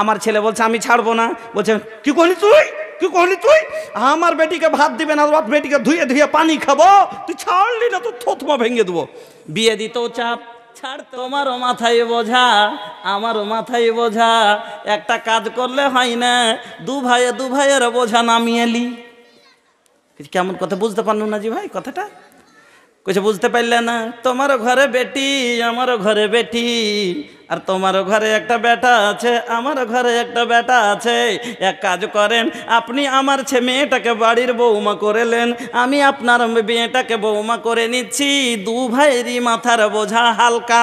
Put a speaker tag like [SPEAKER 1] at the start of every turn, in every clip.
[SPEAKER 1] আমার ছেলে বলছে, আমি ছাড়বো না। বলছে, কি করলি তুই? কি করলি তুই? আমার বেটিকে ভাত দিবে না বেটিকে ধুয়ে ধুয়ে পানি খাব। তুই ছাড়লি না তো থতমা ভেঙে দেবো। বিয়ে দিতেও চাপ, ছাড় তোমারও মাথায় বোঝা, আমারও মাথায় বোঝা, একটা কাজ করলে হয় না, দু ভাইয়ে দু ভাইয়ের বোঝা নামিয়ে লি। কেমন কথা, বুঝতে পারল না জি ভাই কথাটা? কিছু বুঝতে পারলে না, তোমারও ঘরে বেটি, আমারও ঘরে বেটি আর তোমারও ঘরে একটা বেটা আছে আমারও ঘরে একটা বেটা আছে। এক কাজ করেন, আপনি আমার ছে মেয়েটাকে বাড়ির বৌমা করেলেন আমি আপনার মেয়েটাকে বৌমা করে নিচ্ছি, দু ভাইয়েরই মাথার বোঝা হালকা।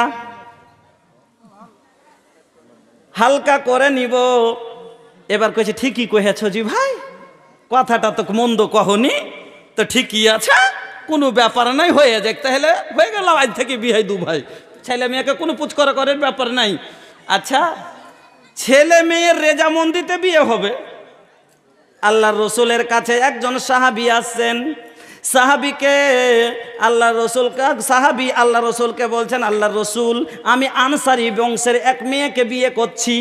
[SPEAKER 1] হালকা করে নিব। এবার কইছে, ঠিকই কহেছ জি ভাই, কথাটা তো মন্দ কহনি। তো ঠিকই আছে, কোনো ব্যাপার নাই, হয়ে যাক। তাহলে হয়ে গেল, আজ থেকে বিহাই দু ভাই। ছেলে মেয়েকে কোনো পুচকরা করার ব্যাপার নাই। আচ্ছা ছেলে মেয়ের রেজামন্দিতে বিয়ে হবে। আল্লাহ রসুলের কাছে একজন সাহাবি আসছেন। সাহাবিকে আল্লাহ রসুল সাহাবি আল্লাহ রসুলকে বলছেন আল্লাহ রসুল, আমি আনসারি বংশের এক মেয়েকে বিয়ে করছি।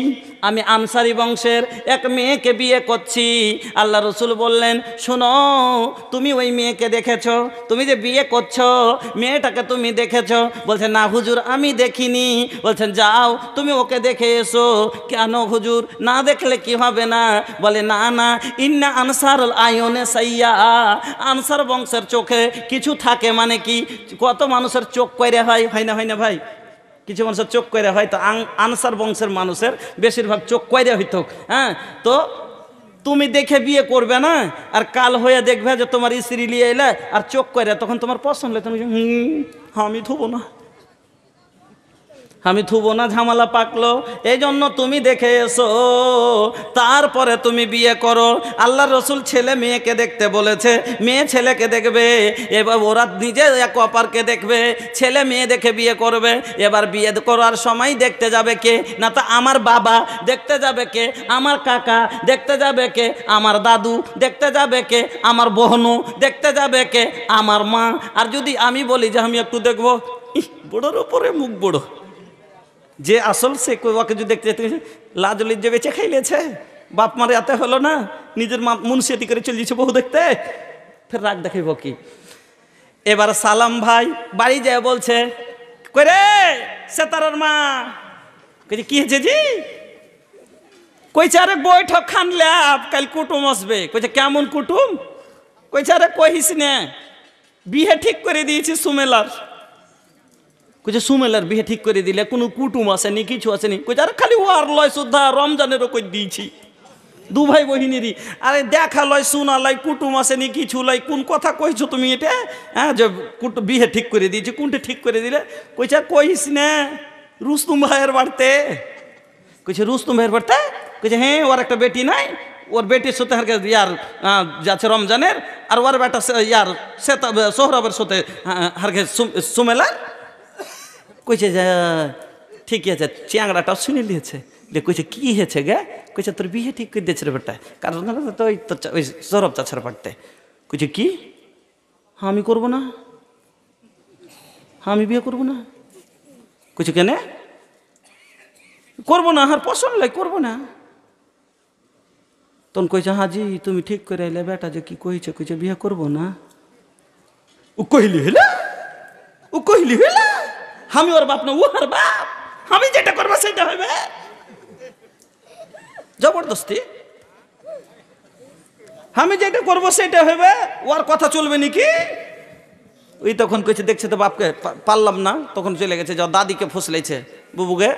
[SPEAKER 1] আমি আনসারি বংশের এক মেয়েকে বিয়ে করছি। আল্লাহ রসুল বললেন, শোনো, তুমি ওই মেয়েকে দেখেছ? তুমি যে বিয়ে করছ, মেয়েটাকে তুমি দেখেছ? বলছে, না হুজুর, আমি দেখিনি। বলছেন, যাও, তুমি ওকে দেখে এসো। কেন হুজুর? না দেখলে কি হবে না? বলে, না না, ইন্না আনসার আয়নে সাইয়া আনসার বংশের চোখে কিছু থাকে মানে কি? কত মানুষের চোখ কয়রা হয়? হয় না হয় না ভাই? কিছু মানুষের চোখ কয়রা হয়, তো আনসার বংশের মানুষের বেশিরভাগ চোখ কয়রা হইত। হ্যাঁ? তো তুমি দেখে বিয়ে করবে না, আর কাল হয়ে দেখবে যে তোমার স্ত্রী নিয়ে এলে আর চোখ করে তখন তোমার পছন্দ হলে তুমি হুম আমি ধুবো না। আমি থুবো না, ঝামেলা পাকলো। এই জন্য তুমি দেখে এসো। তারপরে তুমি বিয়ে করো। আল্লাহ রসুল ছেলে মেয়েকে দেখতে বলেছে, মেয়ে ছেলেকে দেখবে, এবার ওরা নিজে এক অপারকে দেখবে, ছেলে মেয়ে দেখে বিয়ে করবে, এবার বিয়ে করার সময় দেখতে যাবে কে? না তো আমার বাবা, দেখতে যাবে কে? আমার কাকা, দেখতে যাবে কে? আমার দাদু, দেখতে যাবে কে? আমার বহনু, দেখতে যাবে কে? আমার মা। আর যদি আমি বলি যে আমি একটু দেখব বড়োর উপরে মুখ বড়ো। যে আসল সে ওকে যদি দেখতে লাজ লিজ্জে বেঁচে খাইলেছে, বাপ মারে এতে হলো না, নিজের মা মুন্সিয়াতি করে চলে যাচ্ছে বহু দেখতে? ফের রাগ দেখাইব কি? এবার সালাম ভাই বাড়ি যায় বলছে কইরে সেতারার মা? কইছে কি হয়েছে জি? কইছে আরে বৈঠক খানলে কাল কুটুম আসবে। কইছে কেমন কুটুম? কইছে আরে কহিস বিয়ে ঠিক করে দিয়েছি সুমেলার। কইছে, সুমেলার বিয়ে ঠিক করে দিলে কোনো কুটুম আসেনি, কিছু আসেনি। কইছে, আরে খালি ওয়ার লয় শুদ্ধা রমজানেরও কই দিয়েছি। দু ভাই বহিনীরই। আরে দেখা লয়, শোনা লয়, কুটুম আসেনি, কিছু লয়, কোন কথা কইছো তুমি এটা? হ্যাঁ যে কুটু, বিয়ে ঠিক করে দিয়েছি, কোনটা ঠিক করে দিলে? কইছে, কইস না, রুস্তুম ভাইয়ের বাড়তে। কইছে, রুস্তুম ভাইয়ের বাড়তে? কইছে হ্যাঁ ওর একটা বেটি নাই, ওর বেটির সাথে হারকে ইয়ার যাচ্ছে রমজানের, আর ওর বেটা ইয়ার, সে সোহরবের সাথে হারকে সুমেলার। কইছে যে ঠিকই আছে, চ্যাংড়াটাও শুনে নিয়েছে। দিয়ে কইছে, কি হয়েছে গে? কইছে, তোর বিয়ে ঠিক করে দিয়েছে রে বেটা। কারণ তো ওই তো চা- ওই সৌরভ চাছার পাঠতে কইছে, কি? হ্যাঁ আমি করব না। হ্যাঁ আমি বিয়ে করব না। কইছে, কেন? করব না, আর পছন্দ লাই করব না। তখন কইছে হাজি তুমি ঠিক করে এলে বেটা যে কি কইছে? কইছে, বিয়ে করব না। ও কইলি হেলা ও কহিলি হেলা আমি ওর বাপ না আর বাপ। আমি যেটা করব সেটা হবে। জবরদস্তি। আমি যেটা করব সেটা হবে ওর কথা চলবে নাকি? ওই তখন কইছে, দেখছে তো বাপকে পারলাম না, তখন চলে গেছে যা দাদিকে ফুসলেছে বুবুকে।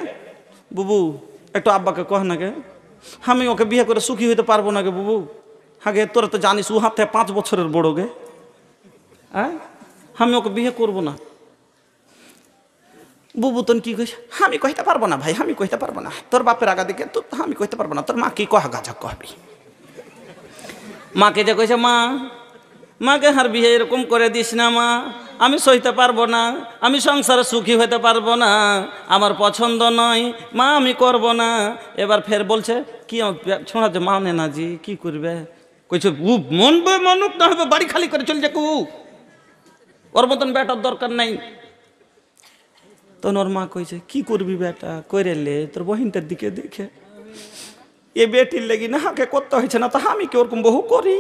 [SPEAKER 1] বুবু, একটু আব্বাকে কহ না গে আমি ওকে বিয়ে করে সুখী হইতে পারব না গে বুবু? হাগে তোরা তো জানিস, ও হাত পাঁচ বছরের বড় গে হ্যাঁ আমি ওকে বিয়ে করব না। বুবু তন কি কইছে? আমি কইতে পারব না ভাই, আমি কইতে পারব না। তোর বাপের আগা দিকে তো আমি কইতে পারব না, তোর মা কি কহ গাজা কহবি? মাকে যে কইছে, মা, মাকে হার বিয়ে এরকম করে দিস না মা, আমি সইতে পারব না, আমি সংসারে সুখী হতে পারব না, আমার পছন্দ নয়, মা, আমি করব না। এবার ফের বলছে, কি ছোঁড়া যে মানে না জি, কি করবে? কইছে উ মন বে মনুক না হবে বাড়ি খালি করে চলে যাকু ওর মতন বেটার দরকার নাই। তখন ওর মা কইছে, কি করবি বেটা? করে লে, তোর বহিনটার দিকে দেখে। এ বেটির লেগে না হাকে করতে হয়েছে না, তা আমি কি ওরকম বহু করি?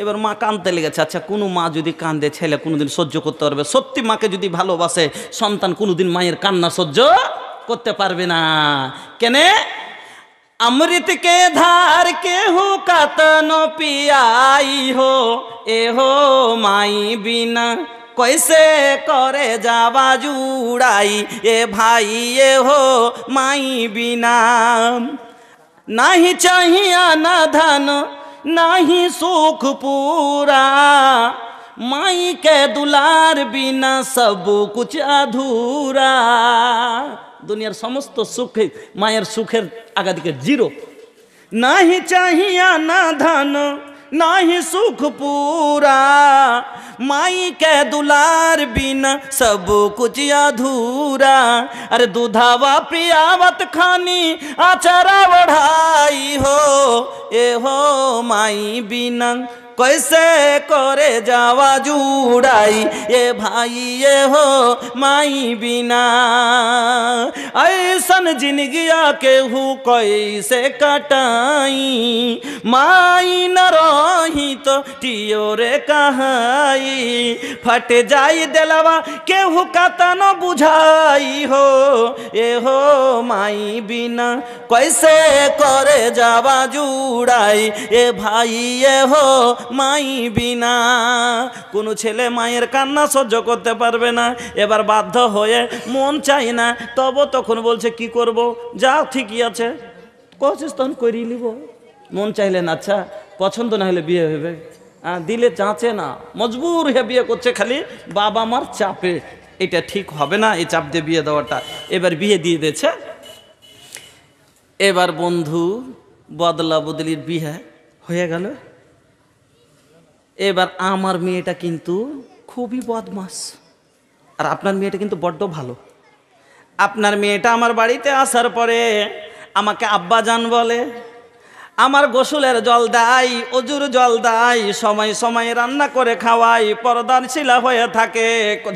[SPEAKER 1] এবার মা কাঁদতে লেগেছে আচ্ছা কোনো মা যদি কান্দে, ছেলে কোনোদিন সহ্য করতে পারবে। সত্যি মাকে যদি ভালোবাসে, সন্তান কোনোদিন মায়ের কান্না সহ্য করতে পারবে না। কেনে? অমৃত কে ধার কে কাতন পিয়াই হো এ হো মাই বিনা कैसे करे जावा जुड़ाई ए भाई ए हो माई बिना नहीं चाहिए ना धन नहीं सुख पूरा माई के दुलार बिना सब कुछ अधूरा দুনিয়ার সমস্ত সুখে মায়ের সুখের আগাদিকে জিরো নাহি চাহিয়া না ধন নাহি সুখ पूरा माई के दुलार बिना सब कुछ अधूरा। अरे दूधावा पियावत खानी, आचारा बढ़ाई हो। ए हो माई बिना, कैसे करे जावा जुड़ाई। ये भाई ये हो माई बिना। ऐसन जिंदगिया के हु कैसे कटाई। माई न रही तो टियो रे कहाई। ফাটে যাই দেলাবা কেহ কাতান বুঝাই হো, এ হো মাই বিনা। কয়সে করে যাবা জুড়াই, এ ভাই, এ হো মাই বিনা। কোন ছেলে মায়ের কান্না সহ্য করতে পারবে না, এবার বাধ্য হয়ে মন চাই না, তব তখন বলছে, কি করব? যা ঠিকই আছে কচিস তখন করি নিব। মন চাইলেন আচ্ছা পছন্দ না হলে বিয়ে হবে। দিলে চাঁচে না। মজবুর হয়ে বিয়ে করছে খালি বাবা মার চাপে। এটা ঠিক হবে না এই চাপ দিয়ে বিয়ে দেওয়াটা। এবার বিয়ে দিয়ে দিয়েছে। এবার বন্ধু বদলা বদলির বিয়ে হয়ে গেল। এবার আমার মেয়েটা কিন্তু খুবই বদমাস। আর আপনার মেয়েটা কিন্তু বড্ড ভালো। আপনার মেয়েটা আমার বাড়িতে আসার পরে আমাকে আব্বা জান বলে আমার গোসলের জল দাই অজুর জল দাই সময় সময় রান্না করে খাওয়াই, পরদার শিলা হয়ে থাকে,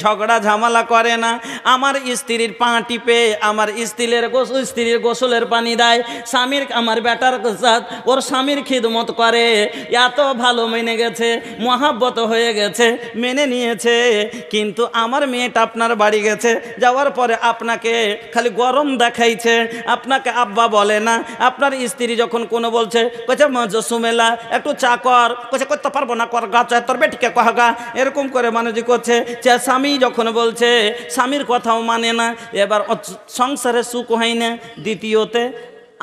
[SPEAKER 1] ঝগড়া ঝামেলা করে না। আমার স্ত্রীর পা টিপে, আমার স্ত্রীর স্ত্রীর গোসলের পানি দেয়। স্বামীর, আমার বেটার ওর স্বামীর খিদমত করে। এত ভালো মেনে গেছে, মহাব্বত হয়ে গেছে, মেনে নিয়েছে। কিন্তু আমার মেয়েটা আপনার বাড়ি গেছে, যাওয়ার পরে আপনাকে খালি গরম দেখাইছে। আপনাকে আব্বা বলে না, আপনার স্ত্রী যখন কোনো বলছে কছে সুমেলা একটু চা কর। কছে করতে পারব না, কর গা, চা, তোর বেটিকে কহগা? এরকম করে মানুষ করছে। যে স্বামী যখন বলছে, স্বামীর কথাও মানে না। এবার সংসারে সুখ হয় না। দ্বিতীয়তে,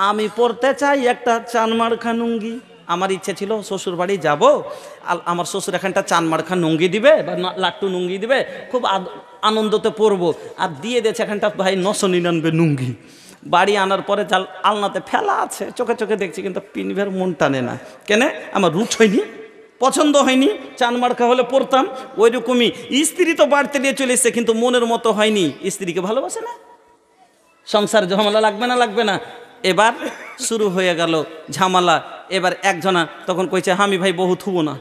[SPEAKER 1] আমি পড়তে চাই একটা চানমার খানুঙ্গি আমার ইচ্ছে ছিল শ্বশুর বাড়ি যাব। আর আমার শ্বশুর এখানটা চান মারখা নুঙ্গি দিবে বা লাট্টু নুঙ্গি দিবে। খুব আনন্দতে পড়ব। আর দিয়ে দিয়েছে এখানটা ভাই নশো নিরানব্বই নুঙ্গি। বাড়ি আনার পরে জাল আলনাতে ফেলা আছে, চোখে চোখে দেখছি কিন্তু পিনভের মন টানে না। কেনে? আমার রুচ হয়নি, পছন্দ হয়নি, চান মার্কা হলে পড়তাম ওই রকমই স্ত্রী তো বাড়তে নিয়ে চলে এসছে, কিন্তু মনের মতো হয়নি। স্ত্রীকে ভালোবাসে না। সংসার ঝামেলা লাগবে না লাগবে না। এবার শুরু হয়ে গেল ঝামেলা। এবার একজনা তখন কইছে আমি ভাই বহু থুবো না।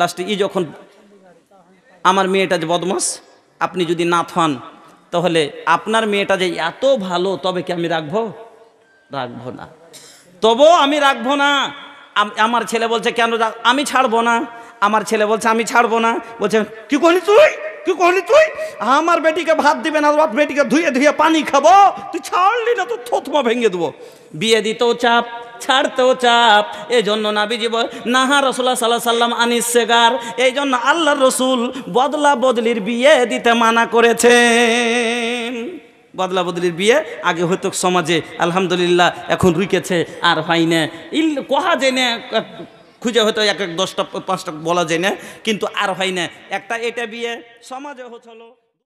[SPEAKER 1] লাস্টে ই যখন, আমার মেয়েটা যে বদমাস, আপনি যদি না থান তাহলে আপনার মেয়েটা যে এত ভালো, তবে কি আমি রাখব? রাখব না। তবু আমি রাখব না। আমার ছেলে বলছে, কেন আমি ছাড়বো না? আমার ছেলে বলছে, আমি ছাড়বো না। বলছে, কি করলি তুই? কি করলি তুই? আমার বেটিকে ভাত দিবে না ওর বেটিকে ধুয়ে ধুয়ে পানি খাব। তুই ছাড়লি না তো থতমা ভেঙে দেবো। বিয়ে দিতেও চাপ, ছাড়তেও চাপ এই জন্য নাবিজি বল, নাহা রসুল্লাহ সাল্লাহ সাল্লাম আনিস সেগার এই জন্য আল্লাহ রসুল বদলা বদলির বিয়ে দিতে মানা করেছেন। বদলা বদলির বিয়ে আগে হয়তো সমাজে, আলহামদুলিল্লাহ, এখন রুইকেছে, আর হয় না। ইল, কহা যায় না খুঁজে হয়তো এক এক দশটা, পাঁচটা বলা যায় না, কিন্তু আর হয় না। একটা এটা বিয়ে সমাজে হচ্ছিল